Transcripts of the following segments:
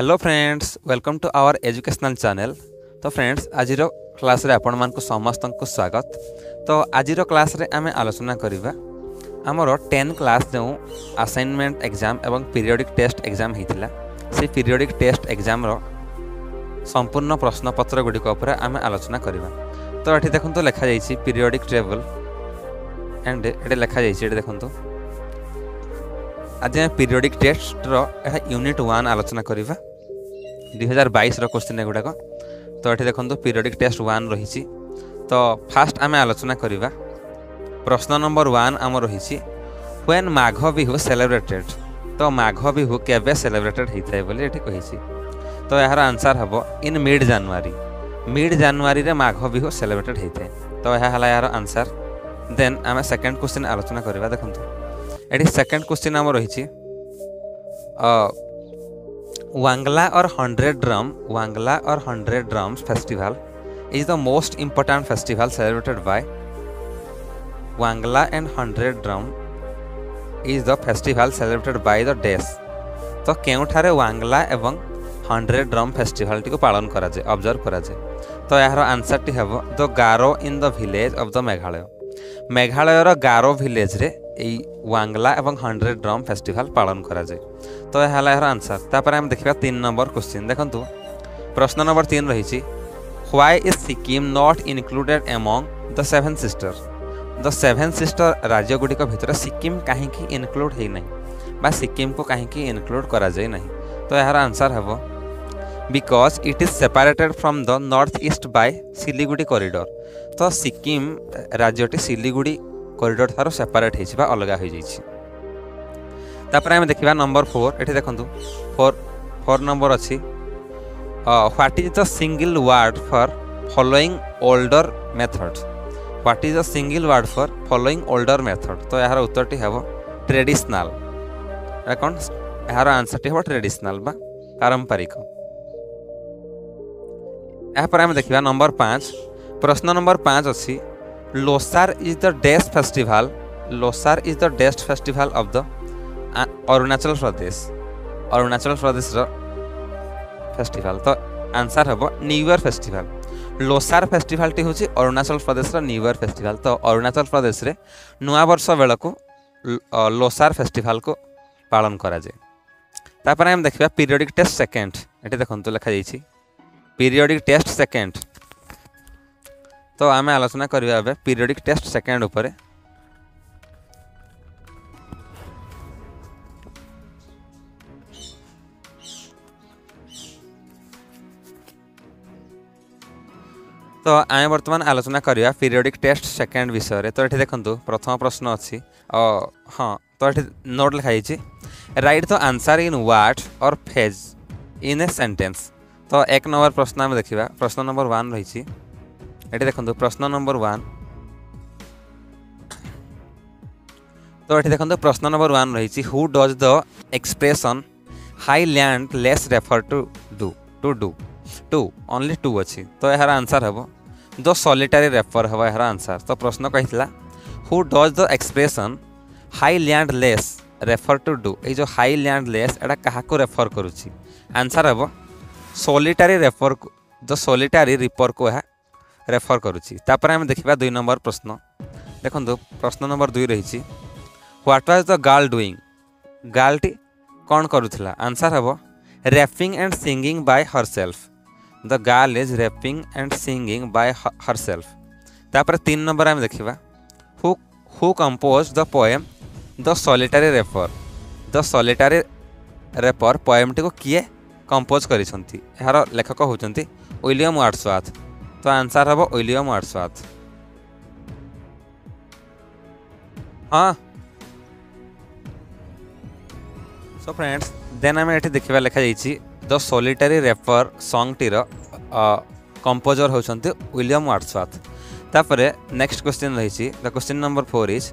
Hello friends welcome to our educational channel तो friends आज class आपण मान समस्त स्वागत तो आज क्लास आम आलोचना करवा आमर टेन क्लास जो आसाइनमेंट एग्जाम और पीरियडिक टेस्ट एग्जाम होता से पीरियडिक टेस्ट एग्जाम संपूर्ण प्रश्नपत्र गुड़िक आम आलोचना करवा तो ये देखो लिखा जा जाइए पीरियडिक टेबल एंड ये लिखा जाइए देखो आज आम पीरियडिक टेस्टर यहाँ यूनिट वन आलोचना करवा ଦୁଇହଜାର ବାଇଶର କୋଶ୍ଚିନ୍ ଏଗୁଡ଼ାକ ତ ଏଠି ଦେଖନ୍ତୁ ପିରିୟଡ଼ିକ୍ ଟେଷ୍ଟ ୱାନ୍ ରହିଛି ତ ଫାଷ୍ଟ ଆମେ ଆଲୋଚନା କରିବା ପ୍ରଶ୍ନ ନମ୍ବର ୱାନ୍ ଆମର ରହିଛି ହ୍ୱେନ୍ ମାଘ ବିହୁ ସେଲିବ୍ରେଟେଡ୍ ତ ମାଘ ବିହୁ କେବେ ସେଲିବ୍ରେଟେଡ୍ ହୋଇଥାଏ ବୋଲି ଏଠି କହିଛି ତ ଏହାର ଆନ୍ସର୍ ହେବ ଇନ୍ ମିଡ୍ ଜାନୁଆରୀ ମିଡ୍ ଜାନୁଆରୀରେ ମାଘ ବିହୁ ସେଲିବ୍ରେଟେଡ୍ ହୋଇଥାଏ ତ ଏହା ହେଲା ଏହାର ଆନ୍ସର୍ ଦେନ୍ ଆମେ ସେକେଣ୍ଡ କୋଶ୍ଚିନ୍ ଆଲୋଚନା କରିବା ଦେଖନ୍ତୁ ଏଠି ସେକେଣ୍ଡ କୋଶ୍ଚିନ୍ ଆମର ରହିଛି Wangla or 100 Drum, Wangla or 100 Drums Festival is the most important festival celebrated by Wangla and 100 Drum is the festival celebrated by the days. ତ କେଉଁଠାରେ ୱାଙ୍ଗଲା ଏବଂ ହଣ୍ଡ୍ରେଡ଼ ଡ୍ରମ୍ ଫେଷ୍ଟିଭାଲଟିକୁ ପାଳନ କରାଯାଏ ଅବଜର୍ଭ କରାଯାଏ ତ ଏହାର ଆନ୍ସରଟି ହେବ the Garo in the village of the Meghalaya ମେଘାଳୟର ଗାରୋ ଭିଲେଜ୍ରେ यंगला और हंड्रेड ड्रम फेस्टिवल पालन कराए तो यह यार आंसर तापर आम देखा तीन नंबर क्वेश्चन देखो प्रश्न नंबर तीन रही why is Sikkim not included among the seven sister the seven sister राज्य गुड़िक भितर सिक्किम कहीं इनक्लूड होना सिक्किम को कहीं इनक्लूड कर तो यार answer hey because it is separated from the north east by Siliguri corridor तो सिक्किम राज्यटी सिलीगुड़ी করিডর ঠার সেপারেট হয়েছে বা অলগা হয়ে যাই তাপরে আমি দেখা নম্বর ফোর এটি দেখুন ফোর ফোর নম্বর অছি is the single word for following older method what is the single word for following older method তো এর উত্তরটি হব ট্রেডিশনাল এটা কোণ এর আনসারটি হব ট্রেডিশনাল বা পারম্পরিক ଏହାପରେ আমি দেখা নম্বর পাঁচ প্রশ্ন নম্বর পাঁচ অ Losar is the dance festival. Losar is the dance festival of the uh, Arunachal Pradesh. Arunachal Pradesh festival. তো আনসার হব নিউ ইয়ার ফেস্টিভাল লোসার ফেস্টিভালটি হচ্ছে অরুণাচল প্রদেশর নিউ ইয়ার ফেস্টিভাল তো অরুণাচল প্রদেশে নূয়া বর্ষ বেড়ক লোসার ফেস্টিভালকে পালন করা যায় তারপরে আমি দেখা পিরিয়ডিক টেস্ট সেকেন্ড এটি দেখুন লেখা যাই পিরিয়ডিক টেস্ট সেকেন্ড तो आम आलोचना करवा पीरियडिक टेस्ट सेकेंड उपर तो आम बर्तमान आलोचना करवा पीरियडिक टेस्ट सेकेंड विषय तो ये देखो प्रथम प्रश्न अच्छी हाँ तो ये नोट लिखाई write the answer in word or phrase in a sentence तो एक नंबर प्रश्न आम देखा प्रश्न नंबर वन रही এটি দেখুন প্রশ্ন নম্বর ওয়ান তো এটি দেখুন প্রশ্ন নম্বর ওয়ান রয়েছে who does the expression high land less refer to do to do to only to অছি তো এর আনসার হব দ সলিটারি রেফর হব এর আনসার তো প্রশ্ন কহিলা who does the expression Highland lass refer to do এই যে হাই ল্যান্ড লেস এটা কাহাকু রেফর করুছি আনসার হব solitary reaper the solitary reaper কু ରେଫର କରୁଛି ତାପରେ ଆମେ ଦେଖିବା ଦୁଇ ନମ୍ବର ପ୍ରଶ୍ନ ଦେଖନ୍ତୁ ପ୍ରଶ୍ନ ନମ୍ବର ଦୁଇ ରହିଛି what was the girl doing ଗାର୍ଲଟି କ'ଣ କରୁଥିଲା ଆନ୍ସର୍ ହେବ reaping and singing by herself the girl is reaping and singing by herself ତାପରେ ତିନି ନମ୍ବର ଆମେ ଦେଖିବା who who compose the poem the solitary reaper the solitary reaper ପୋଏମ୍ଟିକୁ କିଏ compose କରିଛନ୍ତି ଏହାର ଲେଖକ ହେଉଛନ୍ତି ୱିଲିୟମ୍ ୱାର୍ଡ଼ସ୍ୱାର୍ଥ তো আনসার হব ওইলিয়ম আর্টসওয়ার্থ হ্যাঁ সো ফ্রেন্ডস দেন আমি এটি দেখিবা লেখা যাইছি দ সোলিটারি রেপর সঙ্গটির কম্পোজর হচ্ছেন উইলিয়াম ওয়ার্ডসওয়ার্থ তাপরে নেক্সট কোশ্চিন রয়েছে the question number four is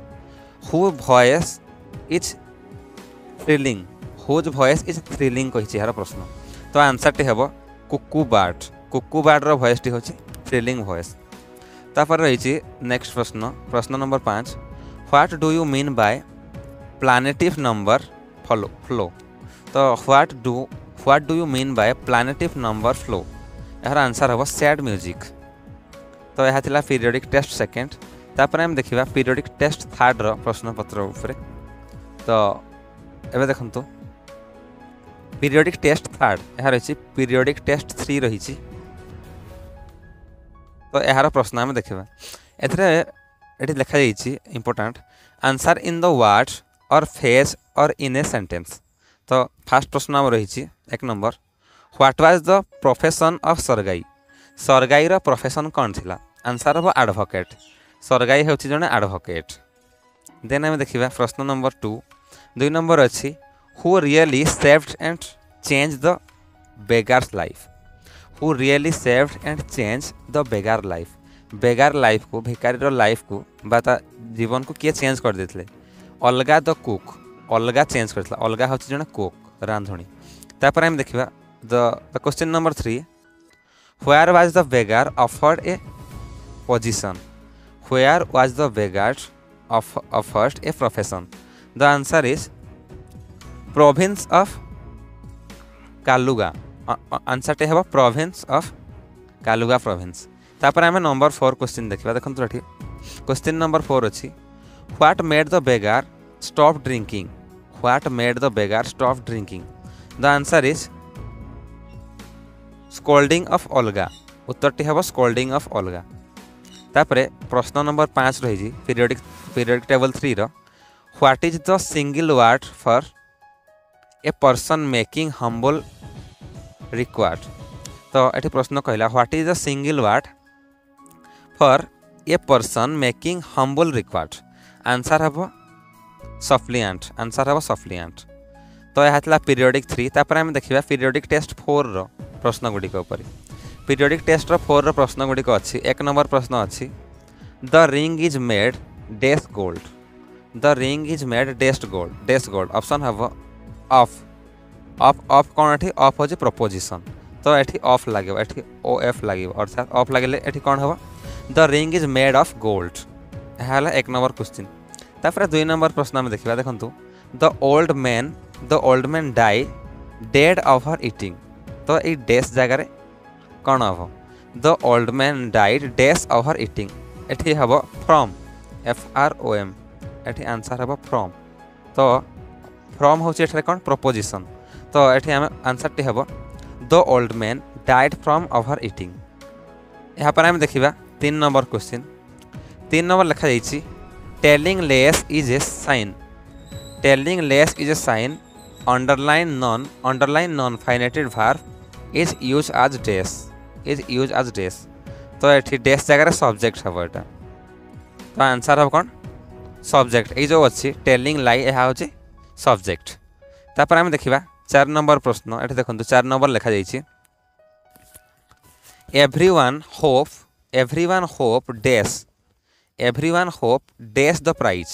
who voice is thrilling whose voice is thrilling কহিছে এর প্রশ্ন তো আনসারটি হব কুকু বার্ড কুকু বার্ডর ভয়েসটি হচ্ছে ट्रेलिंग ଭଏସ୍ ତାପରେ ରହିଛି ନେକ୍ସଟ ପ୍ରଶ୍ନ ପ୍ରଶ୍ନ ନମ୍ବର ପାଞ୍ଚ what do you mean by plaintive number follow flow ତ what do what do you mean by plaintive number flow ଏହାର ଆନ୍ସର୍ ହେବ ସ୍ୟାଡ୍ ମ୍ୟୁଜିକ୍ ତ ଏହା ଥିଲା ପିରିୟଡ଼ିକ୍ ଟେଷ୍ଟ ସେକେଣ୍ଡ ତାପରେ ଆମେ ଦେଖିବା ପିରିୟଡ଼ିକ୍ ଟେଷ୍ଟ ଥାର୍ଡ଼ର ପ୍ରଶ୍ନପତ୍ର ଉପରେ ତ ଏବେ ଦେଖନ୍ତୁ ପିରିୟଡ଼ିକ୍ ଟେଷ୍ଟ ଥାର୍ଡ଼ ଏହା ରହିଛି ପିରିୟଡ଼ିକ୍ ଟେଷ୍ଟ ଥ୍ରୀ ରହିଛି ତ ଏହାର ପ୍ରଶ୍ନ ଆମେ ଦେଖିବା ଏଥିରେ ଏଠି ଲେଖାଯାଇଛି important answer in the words or phrase or in a sentence ତ ଫାର୍ଷ୍ଟ ପ୍ରଶ୍ନ ଆମର ରହିଛି ଏକ number what was the profession of Sergei ସରଗାଇର profession କ'ଣ ଥିଲା ଆନ୍ସର୍ ହେବ ଆଡ଼ଭୋକେଟ୍ ସରଗାଇ ହେଉଛି ଜଣେ ଆଡ଼ଭୋକେଟ୍ ଦେନ୍ ଆମେ ଦେଖିବା ପ୍ରଶ୍ନ ନମ୍ବର ଟୁ ଦୁଇ ନମ୍ବର ଅଛି who really saved and change the beggar's life who really saved and change the beggar life beggar life को भिकारी लाइफ को बात जीवन को किए चेंज कर देते अलग द कुक अलग चेंज कर अलग हूँ जो कुक रांधनी तापर आम देखा the question number three who was the beggar offered a position what was the beggar afford a profession the answer is province of Kaluga answer टे हम प्रोभेन्स अफ कालुगा प्रोभेन्स आम नंबर फोर क्वेश्चन देखा देखते ये question number four अच्छी what made the beggar stop drinking what made the beggar stop drinking the answer is scolding of Olga उत्तर टी हम scolding of अलगा तापर प्रश्न नंबर पाँच रही periodic periodic table three what is the single word for a person making humble request तो ये प्रश्न कहला what is a single word for a person making humble request answer हम सफ्लिआंट आंसर हम सफ्लिआंट तो यह पीरियडिक थ्री तापर आम देखा पीरियडिक टेस्ट फोर रश्न गुड़िक पीरियडिक टेस्ट फोर रश्न गुड़िक अच्छी एक नंबर प्रश्न अच्छी the ring is made dash gold the ring is made dash gold dash gold option हम अफ ଅଫ୍ ଅଫ୍ କ'ଣ ଏଠି ଅଫ୍ ହେଉଛି ପ୍ରପୋଜିସନ୍ ତ ଏଠି ଅଫ୍ ଲାଗିବ ଏଠି ଓ ଏଫ୍ ଲାଗିବ ଅର୍ଥାତ୍ ଅଫ୍ ଲାଗିଲେ ଏଠି କ'ଣ ହେବ the ring is made of gold ଏହା ହେଲା ଏକ ନମ୍ବର କ୍ୱେଶ୍ଚିନ୍ ତାପରେ ଦୁଇ ନମ୍ବର ପ୍ରଶ୍ନ ଆମେ ଦେଖିବା ଦେଖନ୍ତୁ the old men the old men die dead over eating ତ ଏଇ ଡେସ୍ ଜାଗାରେ କ'ଣ ହେବ the old men died dash over eating ଏଠି ହେବ from F R O M ଏଠି ଆନ୍ସର୍ ହେବ ଫ୍ରମ୍ ତ ଫ୍ରମ୍ ହେଉଛି ଏଠାରେ କ'ଣ ପ୍ରପୋଜିସନ୍ ତ ଏଠି ଆମେ ଆନ୍ସର୍ଟି ହେବ the old man died from over eating ଏହାପରେ ଆମେ ଦେଖିବା ତିନି ନମ୍ବର କ୍ୱେଶ୍ଚିନ୍ ତିନି ନମ୍ବର ଲେଖାଯାଇଛି telling lies is a sign telling lies is a sign underline non underline non finite verb is used as dash is used as dash ତ ଏଠି ଡେସ୍ ଜାଗାରେ subject ହେବ ଏଇଟା ତ ଆନ୍ସର୍ ହେବ କ'ଣ ସବଜେକ୍ଟ ଏଇ ଯେଉଁ ଅଛି ଟେଲିଂ ଲାଇ ଏହା ହେଉଛି ସବଜେକ୍ଟ ତାପରେ ଆମେ ଦେଖିବା চার নম্বর প্রশ্ন এটি দেখুন চার নম্বর লেখা যাইছে everyone hope everyone hope dash everyone hope dash the prize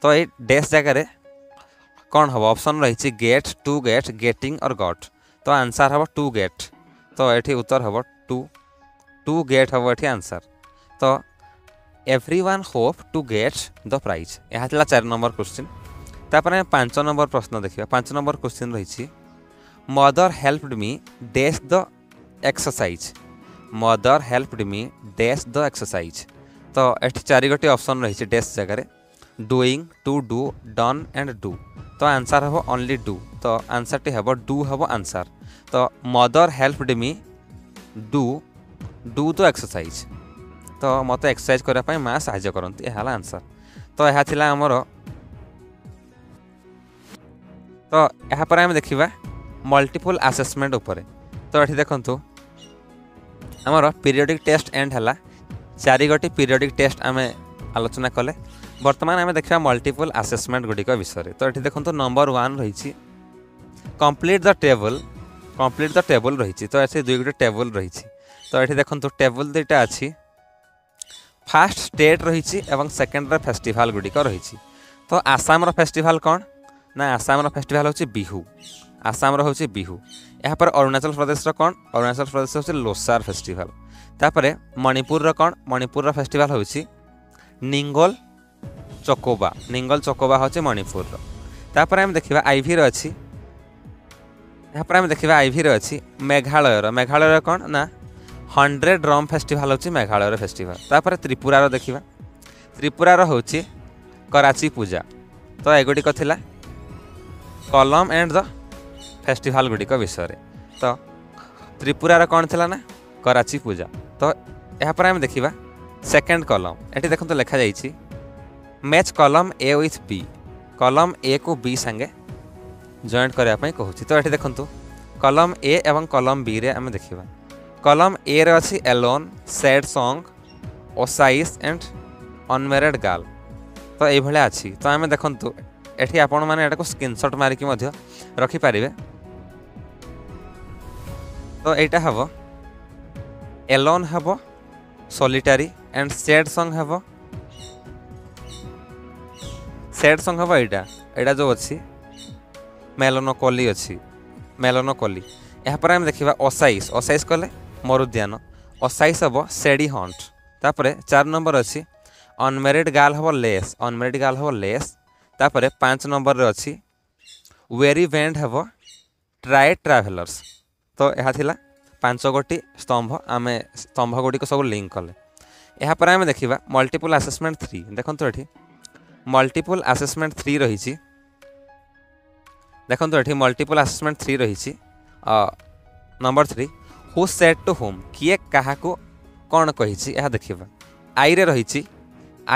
তো এই ড্যাশ জায়গায় କ'ଣ ହେବ ଅପସନ୍ ରହିଛି get to get getting or got ତ ଆନ୍ସର୍ ହେବ ଟୁ ଗେଟ୍ ତ ଏଠି ଉତ୍ତର ହେବ ଟୁ ଟୁ ଗେଟ୍ ହେବ ଏଠି ଆନ୍ସର୍ ତ everyone hope to get the prize ଏହା ଥିଲା ଚାରି ନମ୍ବର କ୍ୱେଶ୍ଚିନ୍ ତାପରେ ପାଞ୍ଚ ନମ୍ବର ପ୍ରଶ୍ନ ଦେଖିବା ପାଞ୍ଚ ନମ୍ବର କ୍ୱେଶ୍ଚିନ୍ ରହିଛି mother helped me dash the exercise mother helped me dash the exercise तो ये चार गोटे ऑप्शन रही डैश जगार doing to do done and do तो आंसर हम ओनली डू तो आंसर टी हम डू हम आंसर तो mother helped me do do the exercise तो मत एक्सरसाइज करने माँ साहय करती यह आंसर तो यह आमर तो यापर आम देखा मल्टीपुल आसेसमेंट उपर तो ये देखूँ आमर पीरियडिक टेस्ट एंड है चारिगोटी पीरियडिक टेस्ट आम आलोचना कले बर्तमान आम देखा मल्टीपुल आसेसमेंट गुड़िक विषय तो ये देखो नंबर वन रही complete the table complete the table রয়েছে তো এটি দুই গোটে টেবল রয়েছে তো এটি দেখুন টেবল দুইটা আছে ফার্স্ট স্টেট রয়েছে এবং সেকেন্ডর ফেস্টিভাল গুড়িক রয়েছে তো আসামর ফেস্টিভাল কণ না আসামর ফেস্টিভাল হচ্ছে বিহু ଆସାମର ହେଉଛି ବିହୁ ଏହାପରେ ଅରୁଣାଚଳ ପ୍ରଦେଶର କ'ଣ ଅରୁଣାଚଳ ପ୍ରଦେଶ ହେଉଛି ଲୋସାର ଫେଷ୍ଟିଭାଲ ତାପରେ ମଣିପୁରର କ'ଣ ମଣିପୁରର ଫେଷ୍ଟିଭାଲ ହେଉଛି ନିଙ୍ଗୋଲ ଚକୋବା ନିଙ୍ଗୋଲ ଚକୋବା ହେଉଛି ମଣିପୁରର ତାପରେ ଆମେ ଦେଖିବା ଆଇଭିର ଅଛି ଏହାପରେ ଆମେ ଦେଖିବା ଆଇଭିର ଅଛି ମେଘାଳୟର ମେଘାଳୟର କ'ଣ ନା ହଣ୍ଡ୍ରେଡ଼ ରମ୍ ଫେଷ୍ଟିଭାଲ ହେଉଛି ମେଘାଳୟର ଫେଷ୍ଟିଭାଲ ତାପରେ ତ୍ରିପୁରାର ଦେଖିବା ତ୍ରିପୁରାର ହେଉଛି କରାଚି ପୂଜା ତ ଏଗୁଡ଼ିକ ଥିଲା କଲମ୍ ଆଣ୍ଡ ଦ ଫେଷ୍ଟିଭାଲ୍ ଗୁଡ଼ିକ ବିଷୟରେ ତ ତ୍ରିପୁରାର କ'ଣ ଥିଲା ନା କରାଚି ପୂଜା ତ ଏହା ପରେ ଆମେ ଦେଖିବା ସେକେଣ୍ଡ କଲମ ଏଠି ଦେଖନ୍ତୁ ଲେଖାଯାଇଛି ମ୍ୟାଚ୍ କଲମ ଏ ୱିଥ୍ ବି କଲମ ଏକୁ ବି ସାଙ୍ଗେ ଜଏଣ୍ଟ କରିବା ପାଇଁ କହୁଛି ତ ଏଠି ଦେଖନ୍ତୁ କଲମ ଏ ଏବଂ କଲମ ବିରେ ଆମେ ଦେଖିବା କଲମ ଏରେ ଅଛି alone sad song oasis and unmarried girl ତ ଏଇଭଳିଆ ଅଛି ତ ଆମେ ଦେଖନ୍ତୁ ଏଠି ଆପଣମାନେ ଏଟାକୁ ସ୍କ୍ରିନ୍ସଟ୍ ମାରିକି ମଧ୍ୟ ରଖିପାରିବେ तो यहाँ हम एलोन हम सलिटारी एंड सेड संग हम सेड संग हम यहाँ यहाँ जो अच्छी मेलन कली अच्छी मेलन कली ଏହାପରେ ଆମେ ଦେଖିବା ଅସାଇସ୍ ଅସାଇସ୍ କଲେ ମରୁଦ୍ୟାନ ଅସାଇସ୍ ହେବ ସେଡ଼ି ହଣ୍ଟ ତାପରେ ଚାରି ନମ୍ବର ଅଛି ଅନମେରିଡ଼୍ ଗାର୍ଲ ହେବ ଲେସ୍ ଅନମେରିଡ଼୍ ଗାର୍ଲ ହେବ ଲେସ୍ ତାପରେ ପାଞ୍ଚ ନମ୍ବରରେ ଅଛି ୱେରି ଭେଣ୍ଡ ହେବ ଟ୍ରାଏ ଟ୍ରାଭେଲର୍ସ ତ ଏହା ଥିଲା ପାଞ୍ଚ ଗୋଟି ସ୍ତମ୍ଭ ଆମେ ସ୍ତମ୍ଭ ଗୁଡ଼ିକ ସବୁ ଲିଙ୍କ କଲେ ଏହାପରେ ଆମେ ଦେଖିବା ମଲ୍ଟିପୁଲ୍ ଆସେସମେଣ୍ଟ ଥ୍ରୀ ଦେଖନ୍ତୁ ଏଠି ମଲ୍ଟିପୁଲ୍ ଆସେସମେଣ୍ଟ ଥ୍ରୀ ରହିଛି ଦେଖନ୍ତୁ ଏଠି ମଲ୍ଟିପୁଲ୍ ଆସେସମେଣ୍ଟ ଥ୍ରୀ ରହିଛି number three who said to whom କିଏ କାହାକୁ କ'ଣ କହିଛି ଏହା ଦେଖିବା ଆଇରେ ରହିଛି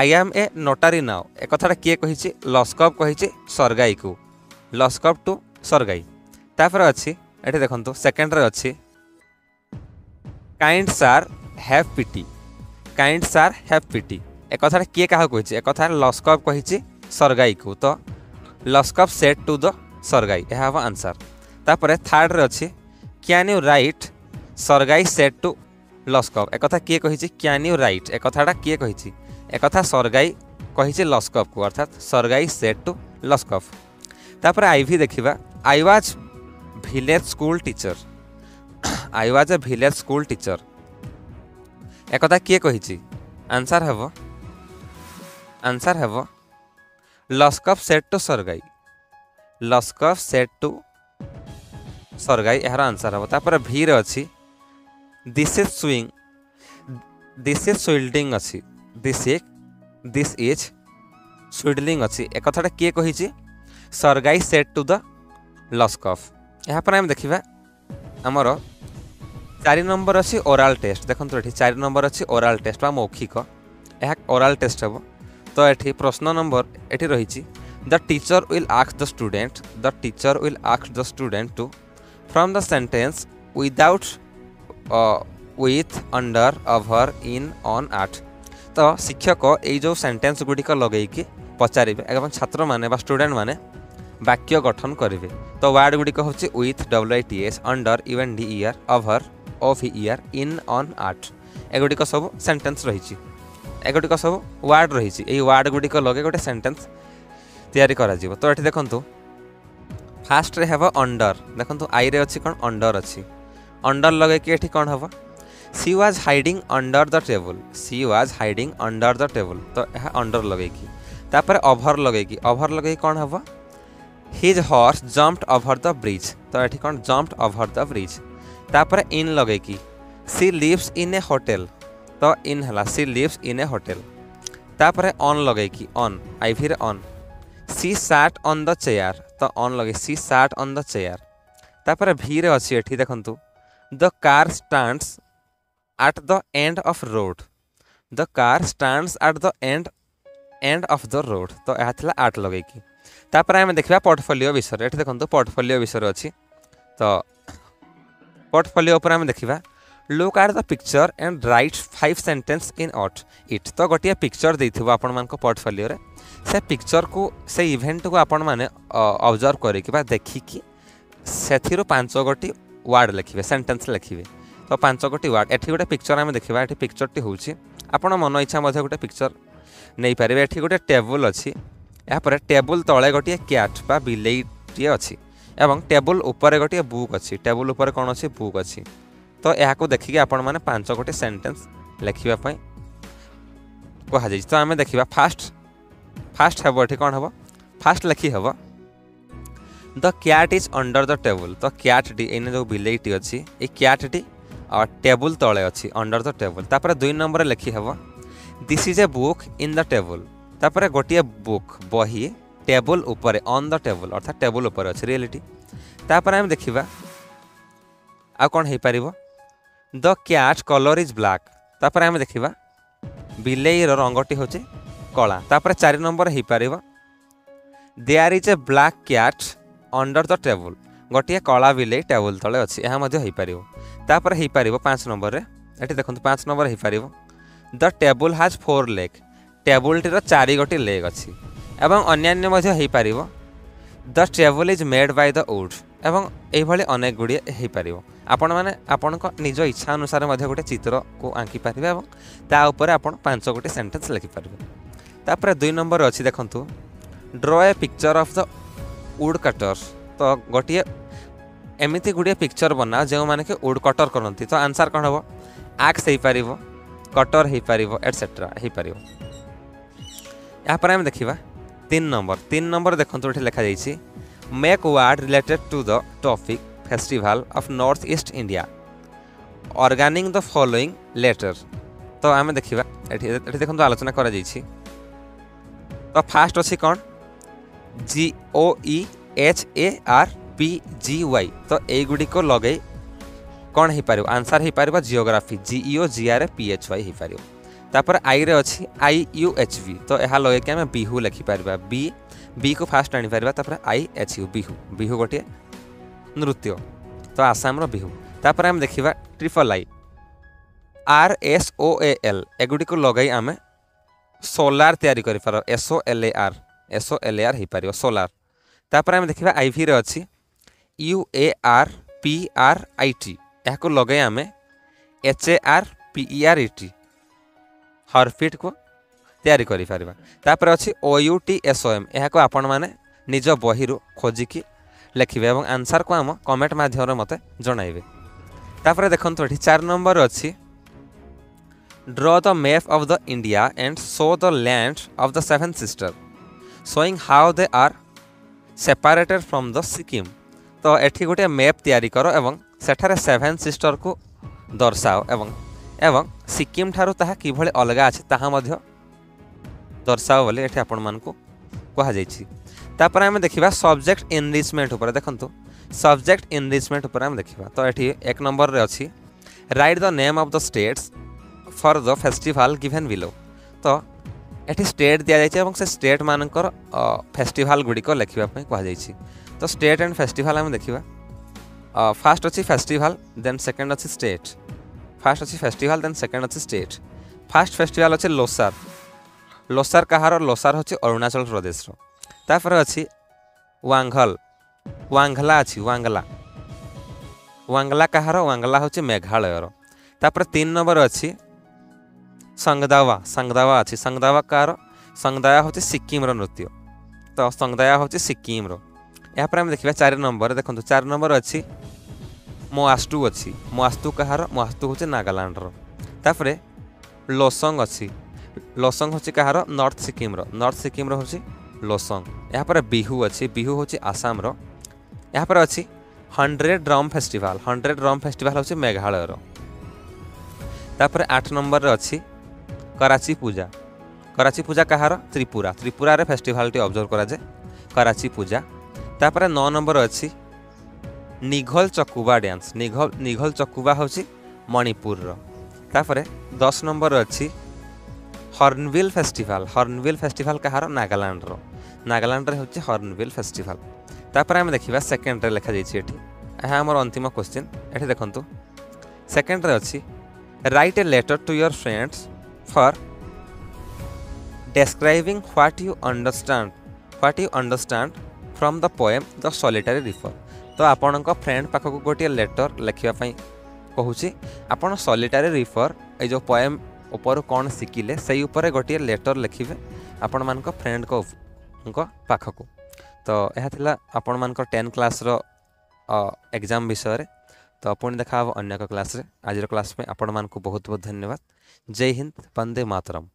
I am a notary now ଏ କଥାଟା କିଏ କହିଛି ଲସ୍କପ୍ କହିଛି ସରଗାଇକୁ ଲସ୍କପ୍ ଟୁ ସରଗାଇ ତାପରେ ଅଛି ଏଠି ଦେଖନ୍ତୁ ସେକେଣ୍ଡରେ ଅଛି kind sir have pity kind sir have pity ଏ କଥାଟା କିଏ କାହାକୁ କହିଛି ଏ କଥାଟା ଲସ୍କପ୍ କହିଛି ସରଗାଇକୁ ତ ଲସ୍କପ୍ ସେଟ୍ ଟୁ ଦ ସରଗାଇ ଏହା ହେବ ଆନ୍ସର୍ ତାପରେ ଥାର୍ଡ଼ରେ ଅଛି can you write Sergei said to Lushkoff ଏକଥା କିଏ କହିଛି କ୍ୟାନ୍ ୟୁ ରାଇଟ୍ ଏ କଥାଟା କିଏ କହିଛି ଏକଥା ସରଗାଇ କହିଛି ଲସ୍କପ୍କୁ ଅର୍ଥାତ୍ ସରଗାଇ ସେଟ୍ ଟୁ ଲସ୍କପ୍ ତାପରେ ଆଇଭି ଦେଖିବା I was village school teacher. I was a village school teacher. একথা কিয়ে কহিছি আনসার হব আনসার হব Lushkoff said to Sergei Lushkoff said to Sergei এর আনসার হব তারপরে ভির অছি this is swing this is swindling অছি this is this is swindling অছি একথাটা কিয়ে কহিছি সরগাই সেট টু দ লস্কফ ଏହାପରେ ଆମେ ଦେଖିବା ଆମର ଚାରି ନମ୍ବର ଅଛି ଓରାଲ୍ ଟେଷ୍ଟ ଦେଖନ୍ତୁ ଏଠି ଚାରି ନମ୍ବର ଅଛି ଓରାଲ୍ ଟେଷ୍ଟ ବା ମୌଖିକ ଏହା ଓରାଲ୍ ଟେଷ୍ଟ ହେବ ତ ଏଠି ପ୍ରଶ୍ନ ନମ୍ବର ଏଠି ରହିଛି ଦ teacher will ଆକ୍ସ the student the teacher will ଆକ୍ସ the student two from the sentence without with under over in on at ତ ଶିକ୍ଷକ ଏଇ ଯେଉଁ ସେଣ୍ଟେନ୍ସ ଗୁଡ଼ିକ ଲଗେଇକି ପଚାରିବେ ଏବଂ ଛାତ୍ରମାନେ ବା ଷ୍ଟୁଡେଣ୍ଟମାନେ ବାକ୍ୟ ଗଠନ କରିବେ ତ ୱାର୍ଡ଼ ଗୁଡ଼ିକ ହେଉଛି with W I T H under U N D E R over O V E R in on at ଏଗୁଡ଼ିକ ସବୁ ସେଣ୍ଟେନ୍ସ ରହିଛି ଏଗୁଡ଼ିକ ସବୁ ୱାର୍ଡ଼ ରହିଛି ଏଇ ୱାର୍ଡ଼ ଗୁଡ଼ିକ ଲଗାଇ ଗୋଟେ ସେଣ୍ଟେନ୍ସ ତିଆରି କରାଯିବ ତ ଏଠି ଦେଖନ୍ତୁ ଫାଷ୍ଟରେ ହେବ ଅଣ୍ଡର ଦେଖନ୍ତୁ ଆଇରେ ଅଛି କ'ଣ ଅଣ୍ଡର ଅଛି ଅଣ୍ଡର ଲଗାଇକି ଏଠି କ'ଣ ହେବ she was hiding under the table she was hiding under the table ତ ଏହା ଅଣ୍ଡର ଲଗାଇକି ତାପରେ ଅଭର ଲଗାଇକି ଅଭର ଲଗାଇକି କ'ଣ ହେବ his horse jumped over the bridge ତ ଏଠି କ'ଣ ଜମ୍ପ୍ଡ ଓଭର ଦ ବ୍ରିଜ୍ ତାପରେ ଇନ୍ ଲଗେଇକି she lives in a hotel ତ ଇନ୍ ହେଲା she lives in a hotel ତାପରେ ଅନ୍ ଲଗେଇକି on ଆଇଭିରେ on she sat on the chair ତ ଅନ୍ ଲଗେଇ she sat on the chair ତାପରେ ଭିରେ ଅଛି ଏଠି ଦେଖନ୍ତୁ the car stands at the end of road the car stands at the end end of the road ତ ଏହା ଥିଲା ଆଟ୍ ଲଗେଇକି ତାପରେ ଆମେ ଦେଖିବା ପୋର୍ଟଫୋଲିଓ ବିଷୟରେ ଏଠି ଦେଖନ୍ତୁ ପୋର୍ଟଫୋଲିଓ ବିଷୟରେ ଅଛି ତ ପୋର୍ଟଫୋଲିଓ ଉପରେ ଆମେ ଦେଖିବା look at the picture and write five sentence in at it ତ ଗୋଟିଏ ପିକ୍ଚର ଦେଇଥିବ ଆପଣମାନଙ୍କ ପୋର୍ଟଫୋଲିଓରେ ସେ ପିକ୍ଚରକୁ ସେ ଇଭେଣ୍ଟକୁ ଆପଣମାନେ ଅବଜର୍ଭ କରିକି ବା ଦେଖିକି ସେଥିରୁ ପାଞ୍ଚ ଗୋଟି ୱାର୍ଡ଼ ଲେଖିବେ ସେଣ୍ଟେନ୍ସ ଲେଖିବେ ତ ପାଞ୍ଚ ଗୋଟି ୱାର୍ଡ଼ ଏଠି ଗୋଟେ ପିକ୍ଚର ଆମେ ଦେଖିବା ଏଠି ପିକ୍ଚରଟି ହେଉଛି ଆପଣ ମନ ଇଚ୍ଛା ମଧ୍ୟ ଗୋଟେ ପିକ୍ଚର ନେଇପାରିବେ ଏଠି ଗୋଟେ ଟେବୁଲ୍ ଅଛି ଏହାପରେ ଟେବୁଲ୍ ତଳେ ଗୋଟିଏ କ୍ୟାଟ୍ ବା ବିଲେଇଟିଏ ଅଛି ଏବଂ ଟେବୁଲ୍ ଉପରେ ଗୋଟିଏ ବୁକ୍ ଅଛି ଟେବୁଲ୍ ଉପରେ କ'ଣ ଅଛି ବୁକ୍ ଅଛି ତ ଏହାକୁ ଦେଖିକି ଆପଣମାନେ ପାଞ୍ଚ ଗୋଟି ସେଣ୍ଟେନ୍ସ ଲେଖିବା ପାଇଁ କୁହାଯାଇଛି ତ ଆମେ ଦେଖିବା ଫାଷ୍ଟ ଫାଷ୍ଟ ହେବ ଏଠି କ'ଣ ହେବ ଫାଷ୍ଟ ଲେଖି ହେବ the cat is under the table ତ କ୍ୟାଟ୍ଟି ଏଇନେ ଯେଉଁ ବିଲେଇଟି ଅଛି ଏଇ କ୍ୟାଟ୍ଟି ଟେବୁଲ୍ ତଳେ ଅଛି ଅଣ୍ଡର ଦ ଟେବୁଲ୍ ତାପରେ ଦୁଇ ନମ୍ବରରେ ଲେଖି ହେବ this is a book in the table तापर गोटे बुक बही टेबुल उपर अन द टेबल अर्थात टेबल उपर अच्छे रियालीपर आम देखा आ कौन हो पार the cat colour is black आम देखा बिलईर रंगटी हूँ कलापर चार नंबर हो पार there is a black cat under the table गोटे कला बिले टेबुल तले अच्छे यहपर तापर हो पार पाँच नंबर ये देखते पाँच नंबर हो पार the table has four leg ଟେବୁଲଟିର ଚାରିଗୋଟି ଲେଗ୍ ଅଛି ଏବଂ ଅନ୍ୟାନ୍ୟ ମଧ୍ୟ ହୋଇପାରିବ the table is made by the wood ଏବଂ ଏହିଭଳି ଅନେକ ଗୁଡ଼ିଏ ହୋଇପାରିବ ଆପଣମାନେ ଆପଣଙ୍କ ନିଜ ଇଚ୍ଛା ଅନୁସାରେ ମଧ୍ୟ ଗୋଟେ ଚିତ୍ରକୁ ଆଙ୍କିପାରିବେ ଏବଂ ତା ଉପରେ ଆପଣ ପାଞ୍ଚ ଗୋଟି ସେଣ୍ଟେନ୍ସ ଲେଖିପାରିବେ ତାପରେ ଦୁଇ ନମ୍ବର ଅଛି ଦେଖନ୍ତୁ draw a picture of the woodcutter ତ ଗୋଟିଏ ଏମିତି ଗୁଡ଼ିଏ ପିକ୍ଚର ବନାଅ ଯେଉଁମାନେ କି ଉଡ୍ କଟର କରନ୍ତି ତ ଆନ୍ସର୍ କ'ଣ ହେବ ଆକ୍ସ ହୋଇପାରିବ କଟର ହୋଇପାରିବ ଏଟସେଟ୍ରା ହୋଇପାରିବ ଏହାପରେ ଆମେ ଦେଖିବା ତିନି ନମ୍ବର ତିନି ନମ୍ବର ଦେଖନ୍ତୁ ଏଠି ଲେଖାଯାଇଛି make word related to the topic festival of North East India organic the following letter ତ ଆମେ ଦେଖିବା ଏଠି ଏଠି ଦେଖନ୍ତୁ ଆଲୋଚନା କରାଯାଇଛି ତ ଫାଷ୍ଟ ଅଛି କ'ଣ G O E H A R P G Y ତ ଏଇଗୁଡ଼ିକ ଲଗେଇ କ'ଣ ହେଇପାରିବ ଆନ୍ସର୍ ହେଇପାରିବ geography G E O G R P H Y ହେଇପାରିବ ତାପରେ ଆଇରେ ଅଛି ଆଇ ୟୁ ଏଚ୍ ଭି ତ ଏହା ଲଗେଇକି ଆମେ ବିହୁ ଲେଖିପାରିବା ବି ବିକୁ ଫାଷ୍ଟ ଆଣିପାରିବା ତାପରେ I H U Bihu Bihu ଗୋଟିଏ ନୃତ୍ୟ ତ ଆସାମର ବିହୁ ତାପରେ ଆମେ ଦେଖିବା triple I R S O A L ଏଗୁଡ଼ିକୁ ଲଗାଇ ଆମେ ସୋଲାର ତିଆରି କରିପାରିବା S O L A R S O L A R ହେଇପାରିବ ସୋଲାର ତାପରେ ଆମେ ଦେଖିବା ଆଇଭିରେ ଅଛି U A R P R I T ଏହାକୁ ଲଗାଇ ଆମେ H A R P E ଆର୍ ଇ ଟି হরফিটকু তৈরি করে পারা তাপরে অছি O U T S O M এখন আপন মানে নিজ বহিরু খোঁজিকি লেখবে এবং আনসার কু আম কমেন্ট মাধ্যমে মতো জনাইবে তাপরে দেখুন এটি চার নম্বর অছি draw the map of the India and show the land of the seven sister showing how they are separated from the Sikkim তো এটি গোটিয়ে ম্যাপ তৈরি কর এবং সেঠারে সেভেন সিস্টরকু দর্শাও এবং ଏବଂ ସିକିମ୍ ଠାରୁ ତାହା କିଭଳି ଅଲଗା ଅଛି ତାହା ମଧ୍ୟ ଦର୍ଶାଅ ବୋଲି ଏଠି ଆପଣମାନଙ୍କୁ କୁହାଯାଇଛି ତାପରେ ଆମେ ଦେଖିବା ସବଜେକ୍ଟ ଏନରିଚମେଣ୍ଟ ଉପରେ ଦେଖନ୍ତୁ ସବଜେକ୍ଟ ଏନରିଚମେଣ୍ଟ ଉପରେ ଆମେ ଦେଖିବା ତ ଏଠି ଏକ ନମ୍ବରରେ ଅଛି write the name of the states for the festival given below ତ ଏଠି ଷ୍ଟେଟ୍ ଦିଆଯାଇଛି ଏବଂ ସେ ଷ୍ଟେଟ୍ ମାନଙ୍କର ଫେଷ୍ଟିଭାଲ୍ ଗୁଡ଼ିକ ଲେଖିବା ପାଇଁ କୁହାଯାଇଛି ତ ଷ୍ଟେଟ୍ ଆଣ୍ଡ ଫେଷ୍ଟିଭାଲ୍ ଆମେ ଦେଖିବା ଫାର୍ଷ୍ଟ ଅଛି ଫେଷ୍ଟିଭାଲ୍ ଦେନ୍ ସେକେଣ୍ଡ ଅଛି ଷ୍ଟେଟ୍ ফার্স্ট ଅଛି ଫେଷ୍ଟିଭାଲ ଦେନ୍ ସେକେଣ୍ଡ ଅଛି ଷ୍ଟେଟ୍ ଫାର୍ଷ୍ଟ ଫେଷ୍ଟିଭାଲ ଅଛି ଲୋସାର ଲୋସାର କାହାର ଲୋସାର ହେଉଛି ଅରୁଣାଚଳ ପ୍ରଦେଶର ତାପରେ ଅଛି ୱାଙ୍ଘଲ ୱାଙ୍ଘଲା ଅଛି ୱାଙ୍ଗଲା ୱାଙ୍ଗଲା କାହାର ୱାଙ୍ଗଲା ହେଉଛି ମେଘାଳୟର ତାପରେ ତିନି ନମ୍ବର ଅଛି ସଙ୍ଗଦାୱା ସଙ୍ଗଦାୱା ଅଛି ସଙ୍ଗଦାୱା କାହାର ସଙ୍ଗଦାୟା ହେଉଛି ସିକିମ୍ର ନୃତ୍ୟ ତ ସଙ୍ଗଦାୟା ହେଉଛି ସିକିମ୍ର ଏହାପରେ ଆମେ ଦେଖିବା ଚାରି ନମ୍ବର ଦେଖନ୍ତୁ ଚାରି ନମ୍ବର ଅଛି ମୋ ମୋଆଷ୍ଟୁ ଅଛି ମୋ ଆସ୍ତୁ କାହାର ମୋ ଆସ୍ତୁ ହେଉଛି ନାଗାଲାଣ୍ଡର ତାପରେ ଲୋସଙ୍ଗ ଅଛି ଲୋସଙ୍ଗ ହେଉଛି କାହାର ନର୍ଥ ସିକିମ୍ର ନର୍ଥ ସିକିମ୍ର ହେଉଛି ଲୋସଙ୍ଗ ଏହାପରେ ବିହୁ ଅଛି ବିହୁ ହେଉଛି ଆସାମର ଏହାପରେ ଅଛି hundred drum festival hundred drum festival ହେଉଛି ମେଘାଳୟର ତାପରେ ଆଠ ନମ୍ବରରେ ଅଛି କରାଚି ପୂଜା କରାଚି ପୂଜା କାହାର ତ୍ରିପୁରା ତ୍ରିପୁରାରେ ଫେଷ୍ଟିଭାଲ୍ଟି ଅବଜର୍ଭ କରାଯାଏ କରାଚି ପୂଜା ତାପରେ ନଅ ନମ୍ବର ଅଛି ନିଘଲ ଚକୁବା ଡ୍ୟାନ୍ସ ନିଘଲ ନିଘଲ ଚକୁବା ହେଉଛି ମଣିପୁରର ତାପରେ ଦଶ ନମ୍ବର ଅଛି ହର୍ଣ୍ଣବିଲ୍ ଫେଷ୍ଟିଭାଲ୍ ହର୍ଣ୍ଣବିଲ୍ ଫେଷ୍ଟିଭାଲ୍ କାହାର ନାଗାଲାଣ୍ଡର ନାଗାଲାଣ୍ଡରେ ହେଉଛି ହର୍ଣ୍ଣବିଲ୍ ଫେଷ୍ଟିଭାଲ୍ ତାପରେ ଆମେ ଦେଖିବା ସେକେଣ୍ଡରେ ଲେଖାଯାଇଛି ଏଠି ଏହା ଆମର ଅନ୍ତିମ କ୍ୱେଶ୍ଚିନ୍ ଏଠି ଦେଖନ୍ତୁ ସେକେଣ୍ଡରେ ଅଛି write a letter to your friends for describing what you understand what you understand from the poem the solitary reaper ତ ଆପଣଙ୍କ ଫ୍ରେଣ୍ଡ ପାଖକୁ ଗୋଟିଏ ଲେଟର ଲେଖିବା ପାଇଁ କହୁଛି ଆପଣ ସଲିଟାରେ ରିଫର ଏଇ ଯେଉଁ ପଏମ୍ ଉପରୁ କ'ଣ ଶିଖିଲେ ସେଇ ଉପରେ ଗୋଟିଏ ଲେଟର ଲେଖିବେ ଆପଣମାନଙ୍କ ଫ୍ରେଣ୍ଡଙ୍କ ପାଖକୁ ତ ଏହା ଥିଲା ଆପଣମାନଙ୍କର ଟେନ୍ କ୍ଲାସ୍ର ଏକ୍ଜାମ୍ ବିଷୟରେ ତ ପୁଣି ଦେଖା ହେବ ଅନ୍ୟ ଏକ କ୍ଲାସ୍ରେ ଆଜିର କ୍ଲାସ୍ ପାଇଁ ଆପଣମାନଙ୍କୁ ବହୁତ ବହୁତ ଧନ୍ୟବାଦ ଜୟ ହିନ୍ଦ ବନ୍ଦେ ମାତରମ୍